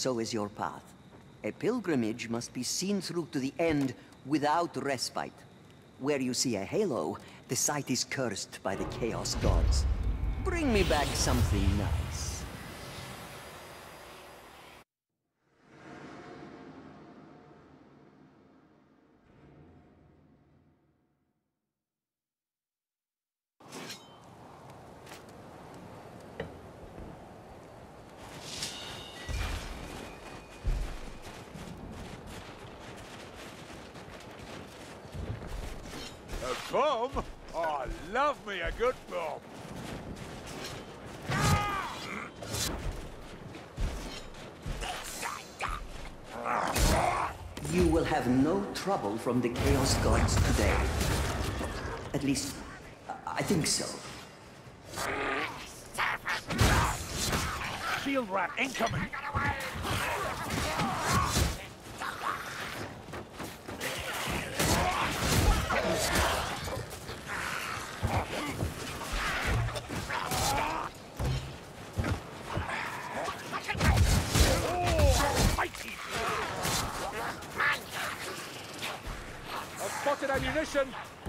so is your path. A pilgrimage must be seen through to the end without respite. Where you see a halo, the site is cursed by the Chaos Gods. Bring me back something nice. A bomb? Oh, love me a good bomb. You will have no trouble from the Chaos Gods today. At least, I- think so. Shield rat incoming. Spotted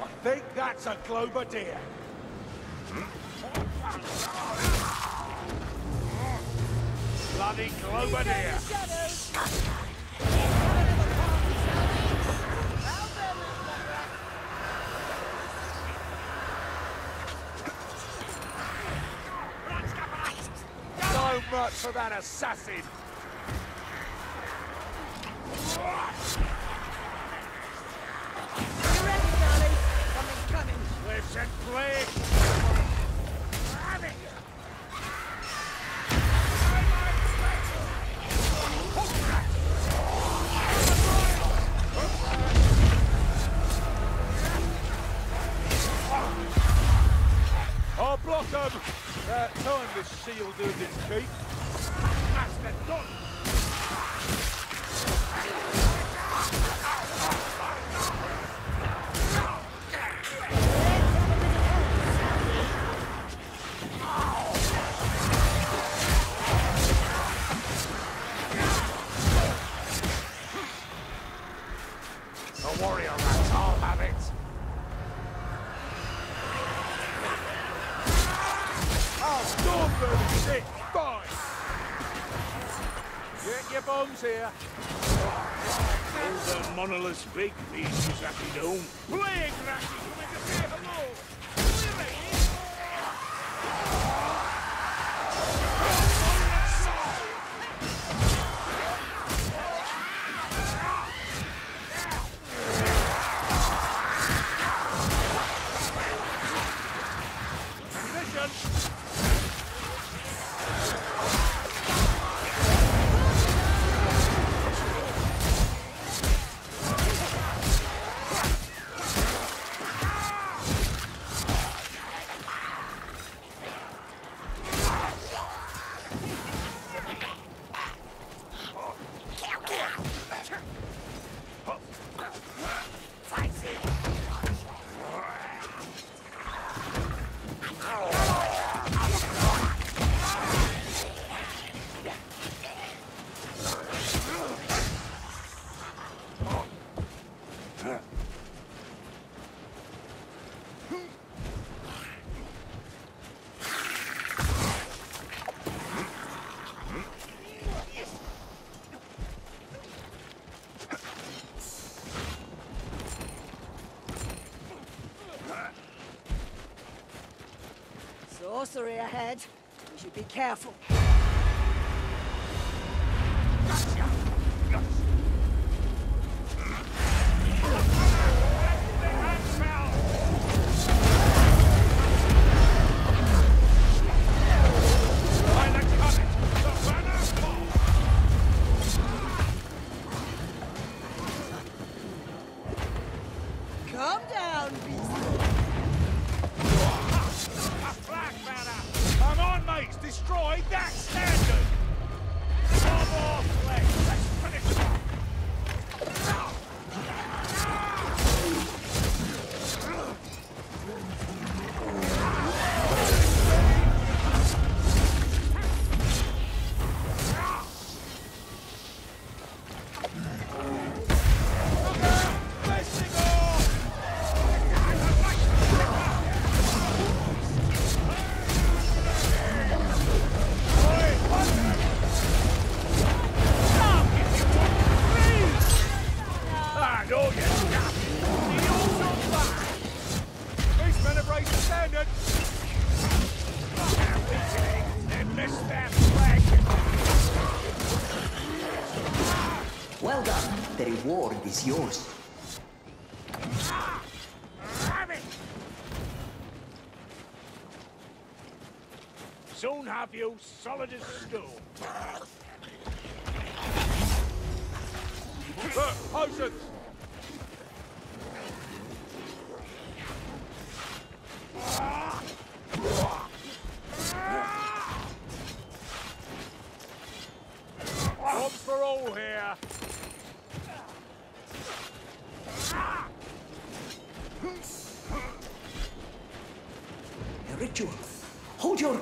I think that's a Globadier. Bloody Globadier. So much for that assassin. Have it. I'll block him. Uh, time this shield does its keep. Master done. The monolith's big Happy Dome. Plague rats, we can say sorcery ahead. We should be careful. land is yours. Soon have you solid as stone.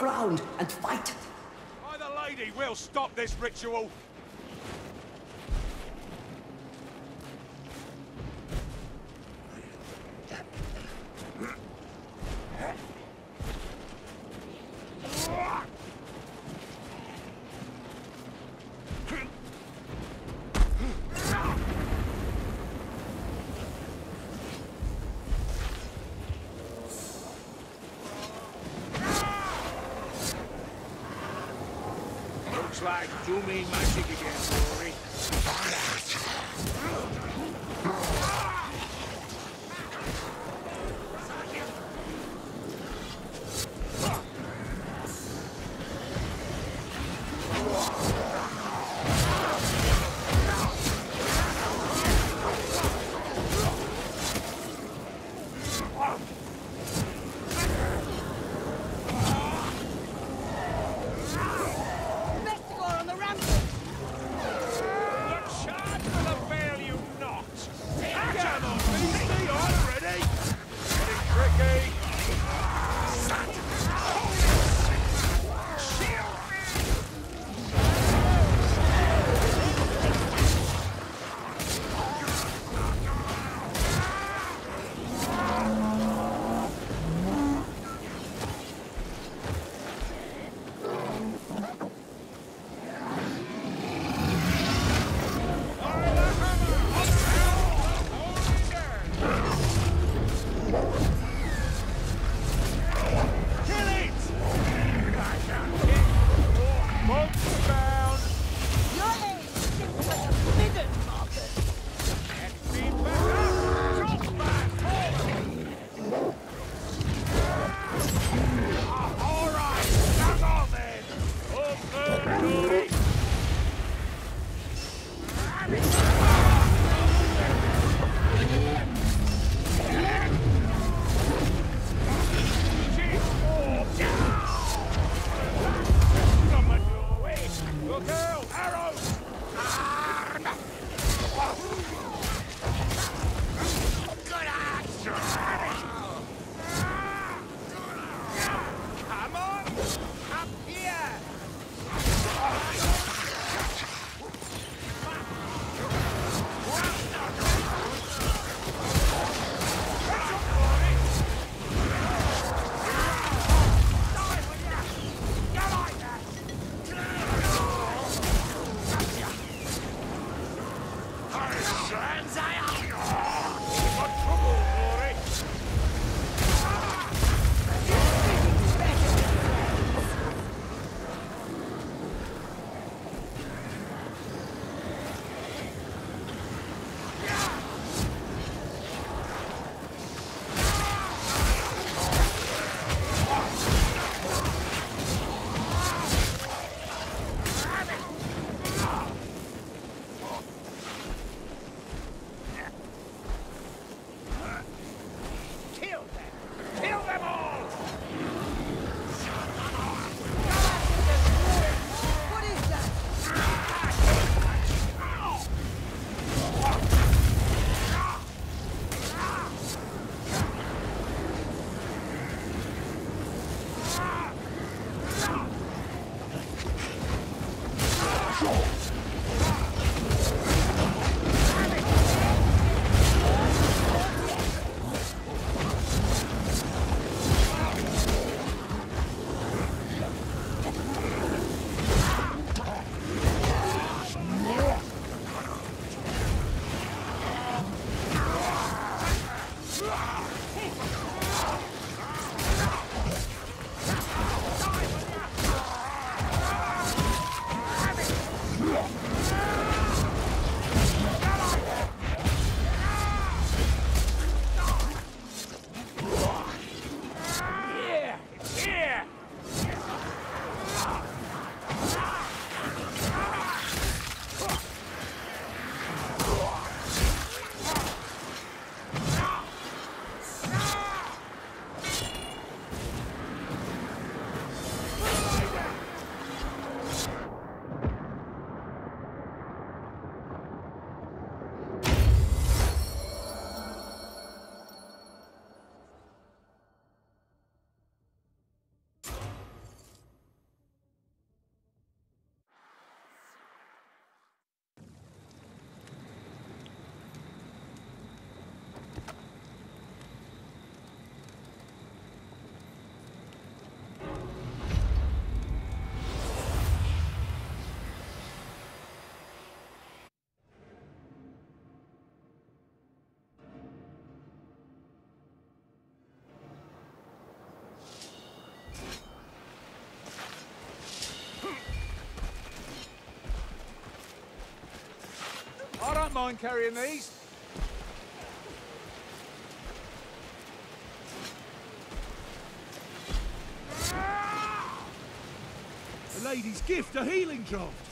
ground and fight. By the lady, we'll stop this ritual. mind carrying these. A lady's gift, a healing draught.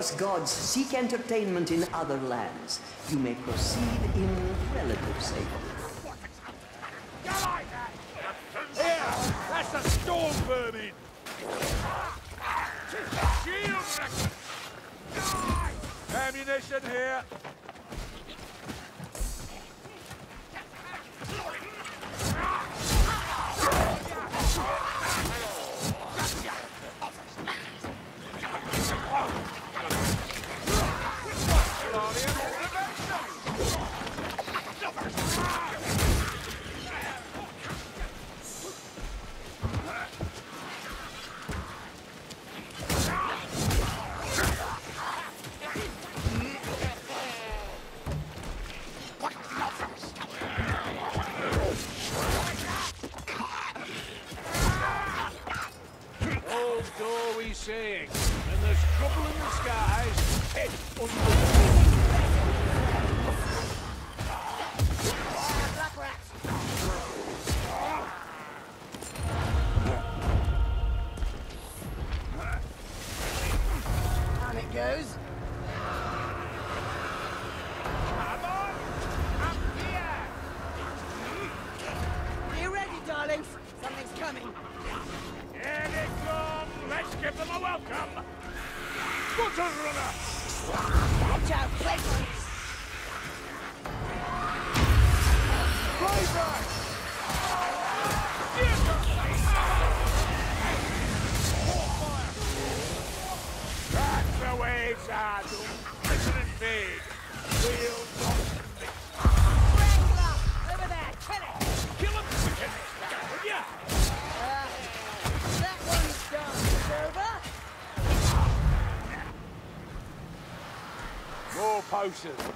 because gods seek entertainment in other lands, you may proceed in relative safety. Action!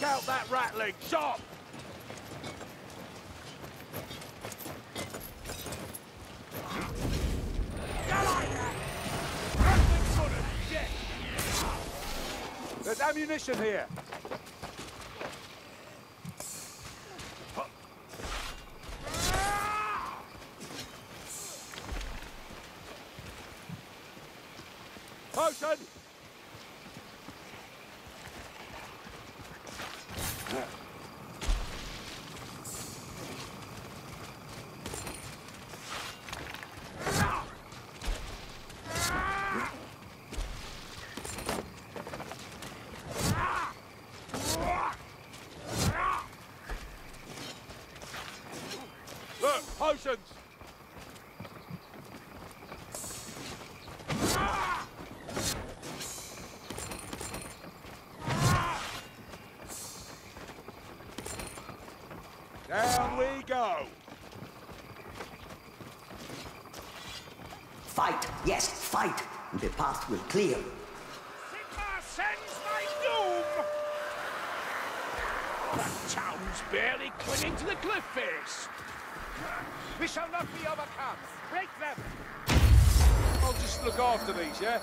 Out that rattling. Sharp! There's ammunition here. Look, potions! The path will clear. Sigmar sends my doom! The town's barely clinging to the cliff face. We shall not be overcome. Break them! I'll just look after these, yeah?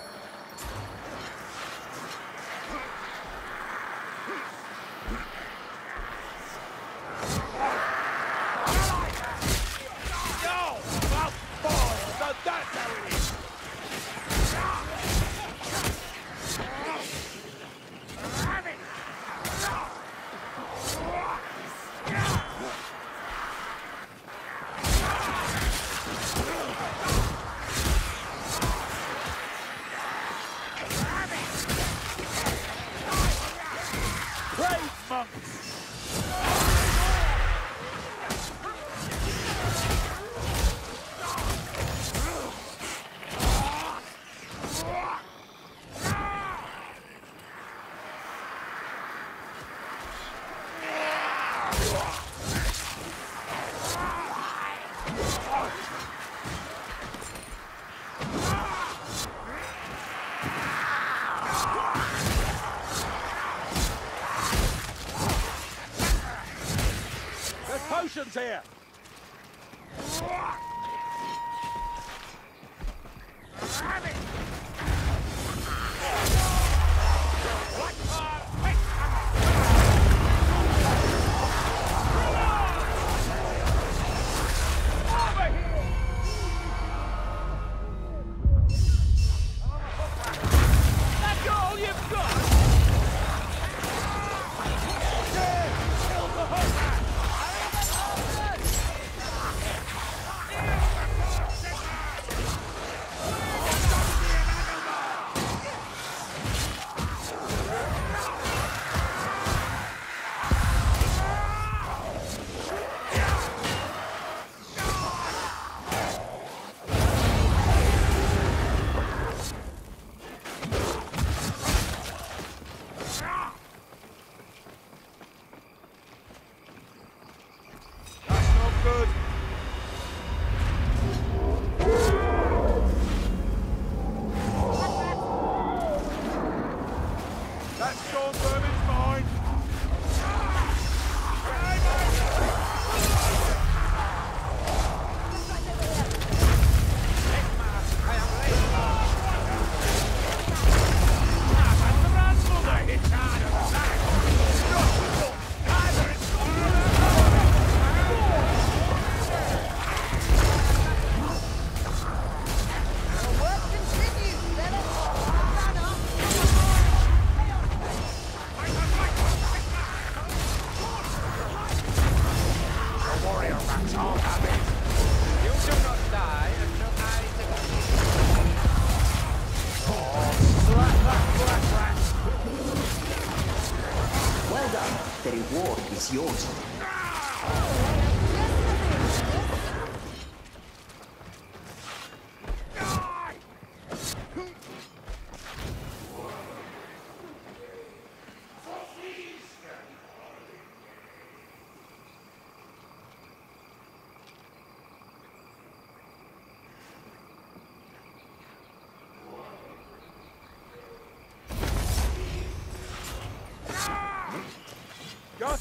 hands here.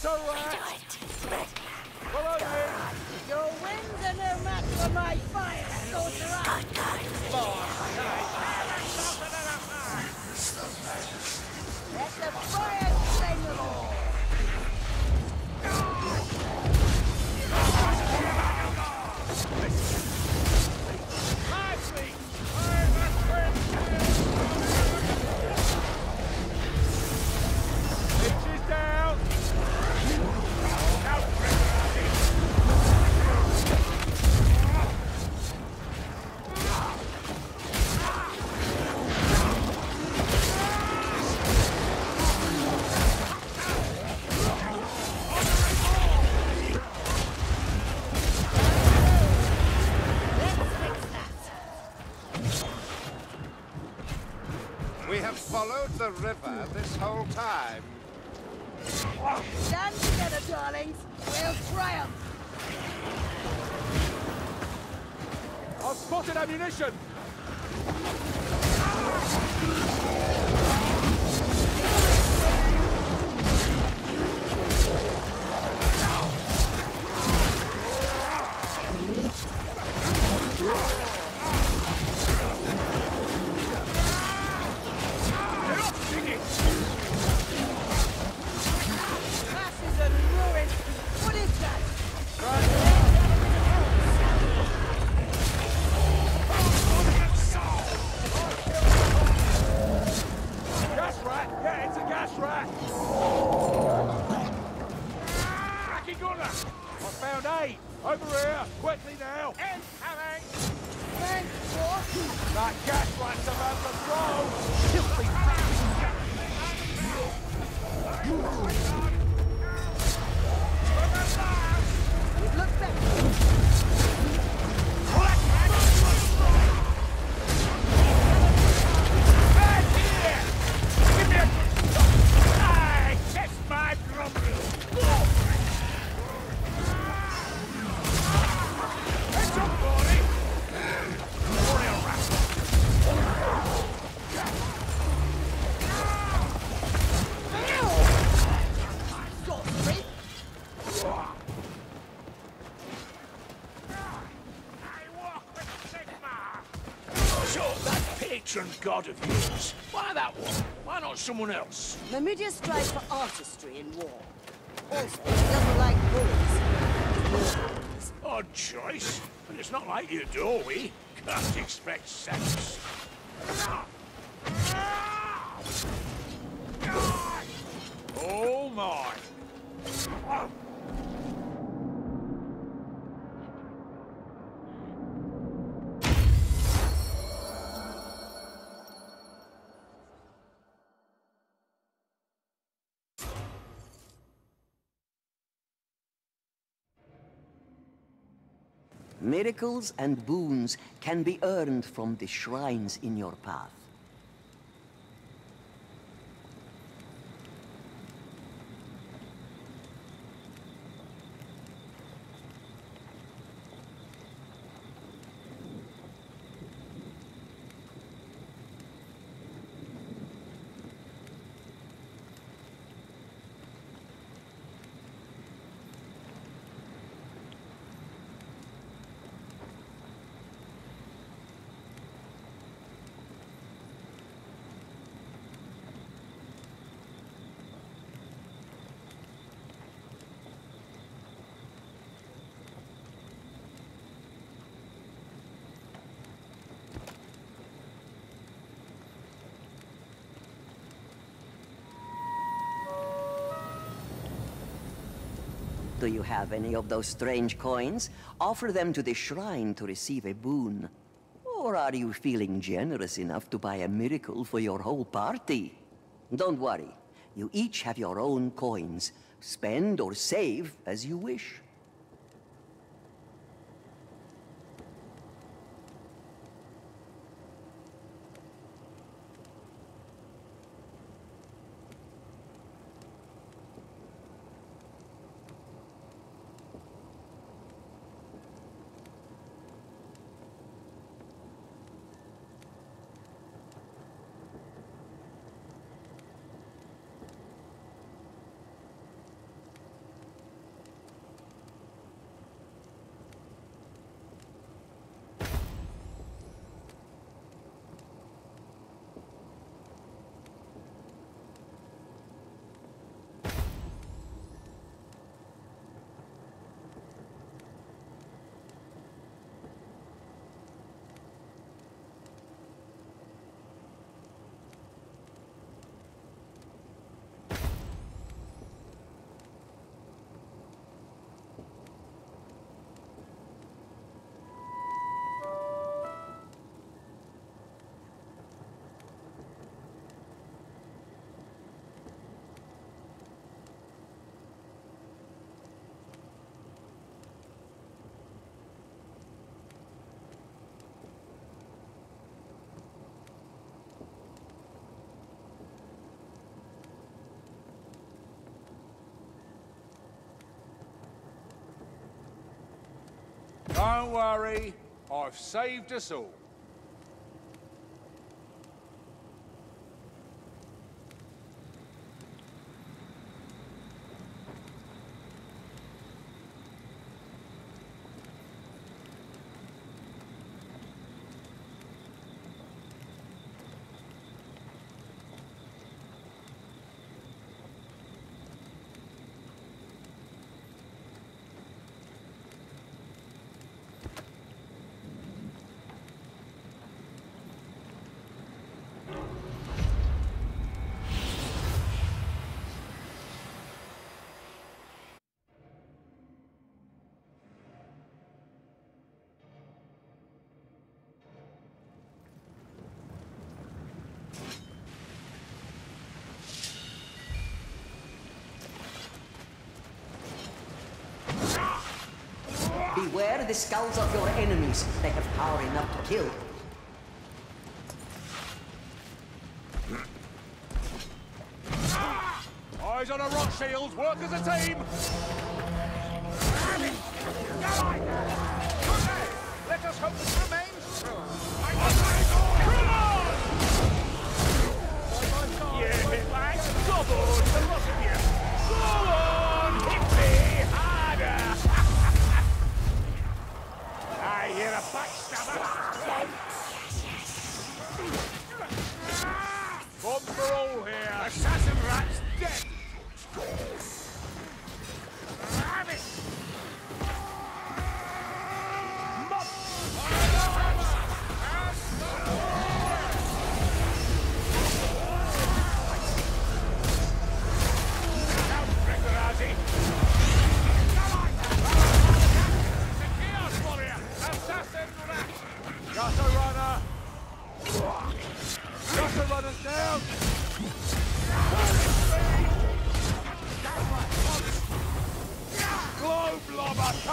It's alright! the river this whole time. God of yours, why that one? Why not someone else? Myrmidia strives for artistry in war. Also, he doesn't like bullies. Odd choice, but it's not like you do, we can't expect sex. Miracles and boons can be earned from the shrines in your path. Do you have any of those strange coins? Offer them to the shrine to receive a boon. Or are you feeling generous enough to buy a miracle for your whole party? Don't worry. You each have your own coins. Spend or save as you wish. Don't worry, I've saved us all. The skulls of your enemies. They have power enough to kill. Eyes on a rock shield. Work as a team. Let us hope it remains true. Yeah, lads. Come on, the lot of you. Go on,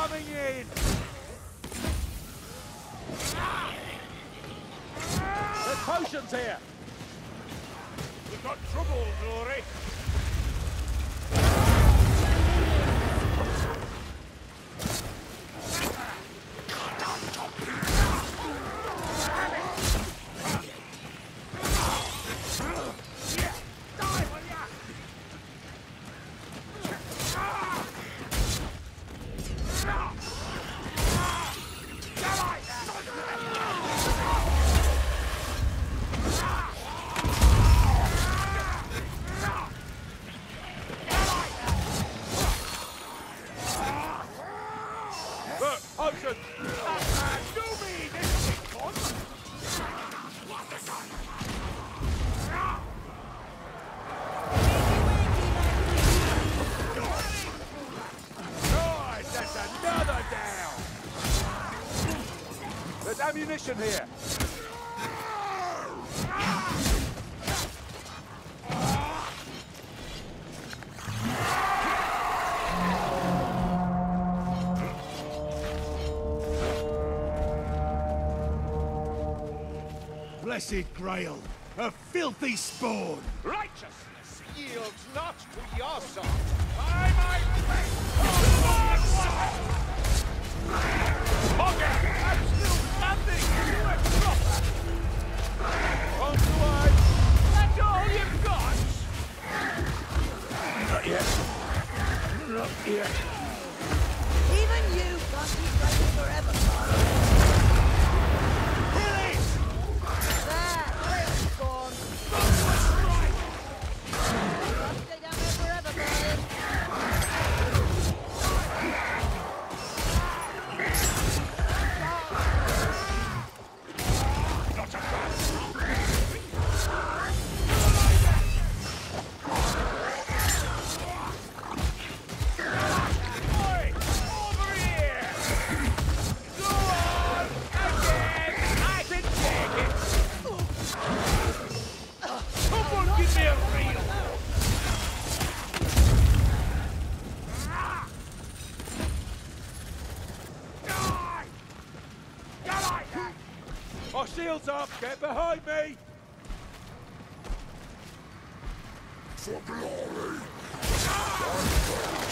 coming in. There's potions here. We've got trouble, Glory. Ammunition here. Blessed Grail, a filthy spawn. Righteousness yields not to your sword. By my faith! Okay, Not yet. Not yet. Even you can't keep fighting forever, Carl. Up. Get behind me. Have ah!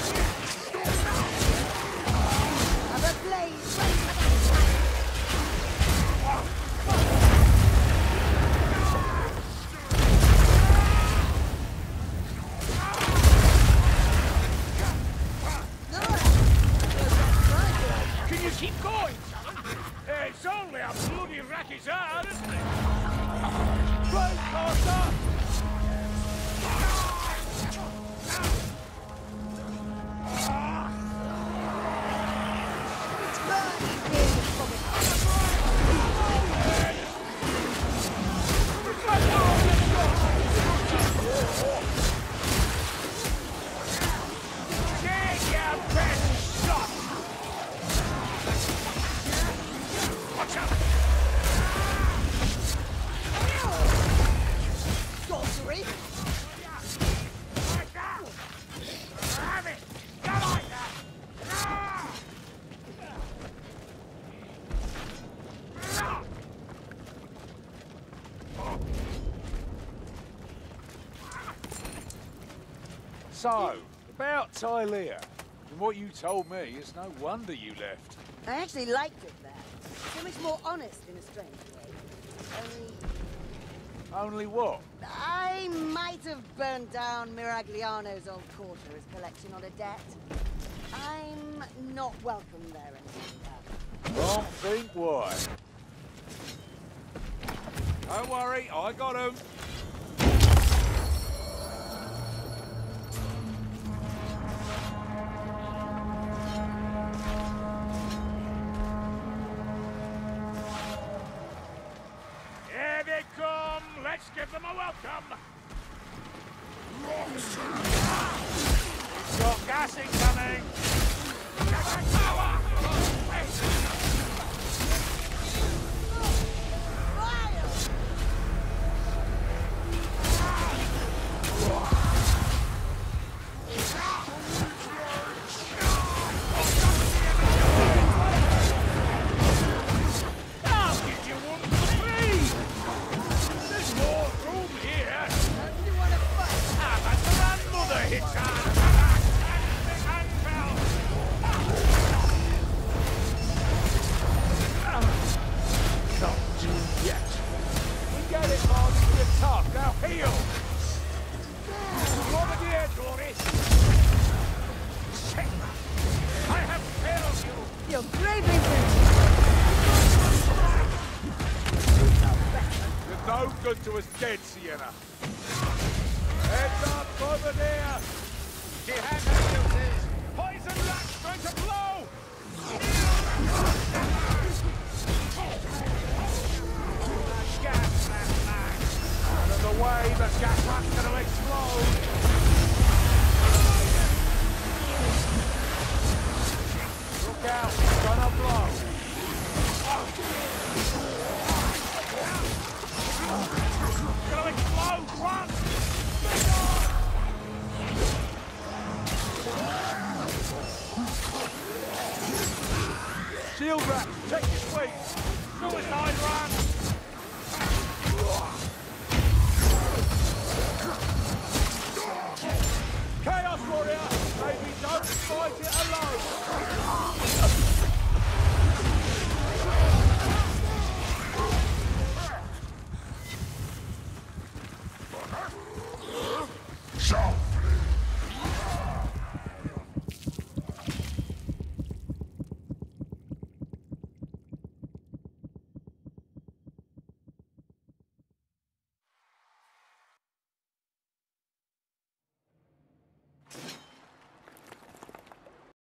So, about Tilea. From what you told me, it's no wonder you left. I actually liked it there. So much more honest in a strange way. Only Only what? I might have burned down Miragliano's old quarter's collection on a debt. I'm not welcome there anymore. Don't think why. Don't worry, I got him. Got gas incoming! Of the gas rat's gonna explode. Look out, it's gonna blow. Gonna explode! Shield rat, take your sweep. Suicide run! Chaos warrior, maybe don't fight it alone.